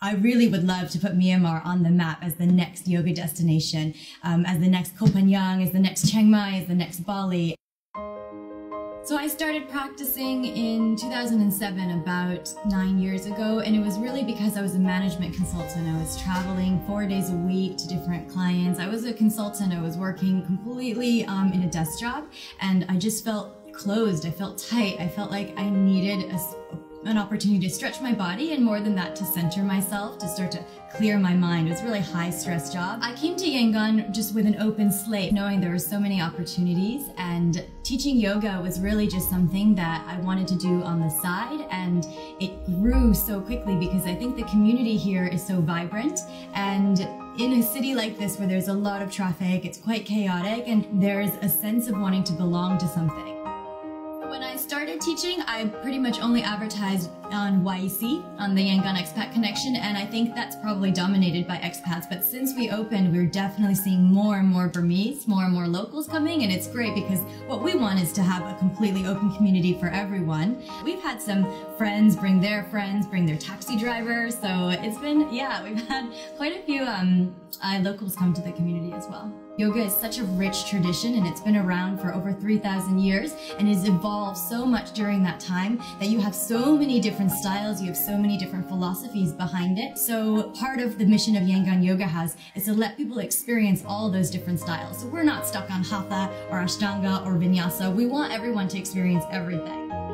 I really would love to put Myanmar on the map as the next yoga destination, um, as the next Koh Phangan, as the next Chiang Mai, as the next Bali. So I started practicing in 2007, about nine years ago, and it was really because I was a management consultant. I was traveling four days a week to different clients. I was a consultant. I was working completely um, in a desk job, and I just felt closed. I felt tight. I felt like I needed a an opportunity to stretch my body and more than that to center myself, to start to clear my mind. It was a really high stress job. I came to Yangon just with an open slate, knowing there were so many opportunities and teaching yoga was really just something that I wanted to do on the side and it grew so quickly because I think the community here is so vibrant and in a city like this where there's a lot of traffic, it's quite chaotic and there's a sense of wanting to belong to something. Started teaching, I pretty much only advertised on YEC, on the Yangon Expat Connection, and I think that's probably dominated by expats. But since we opened, we're definitely seeing more and more Burmese, more and more locals coming, and it's great because what we want is to have a completely open community for everyone. We've had some friends bring their friends, bring their taxi drivers, so it's been, yeah, we've had quite a few um, uh, locals come to the community as well. Yoga is such a rich tradition and it's been around for over 3,000 years and has evolved so much during that time that you have so many different styles, you have so many different philosophies behind it. So part of the mission of Yangon Yoga House is to let people experience all those different styles. So we're not stuck on Hatha or Ashtanga or Vinyasa. We want everyone to experience everything.